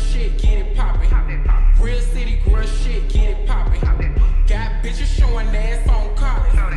shit, get it poppin'. Real city girl shit, get it poppin'. Got bitches showing ass on Collins.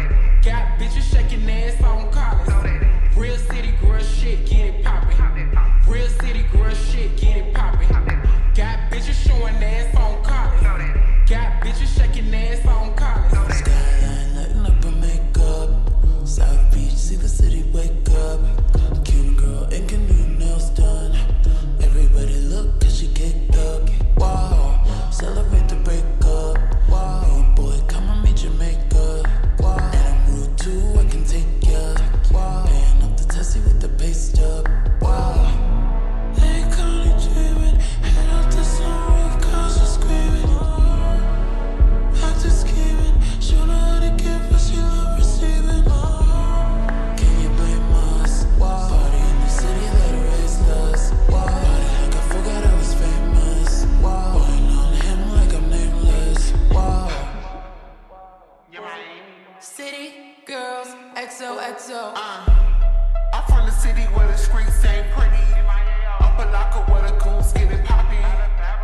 girls, XOXO. Uh, I'm from the city where the streets ain't pretty. I'm Opa-locka where the goons get it poppin'.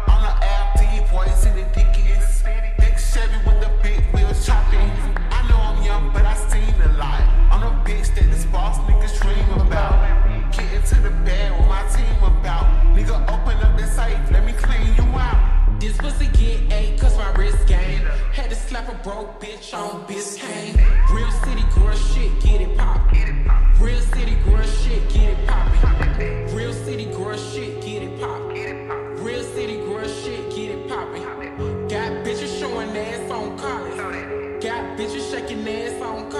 I'm the AFD boys in the dickies. Big Chevy with the big wheels chopping. I know I'm young, but I seen a lot. I'm the bitch that this boss niggas dream about. Get into the bed with my team about. Nigga, open up the safe, let me clean you out. This pussy get eight, cause my wrist game had to slap a broke bitch on Biscayne. Real city girl shit, get it poppin'. Real city girl shit, get it poppin'. Real city girl shit, get it poppin'. Real city girl shit, get it poppin'. Got bitches showing ass on Collins. Got bitches shaking ass on Collins.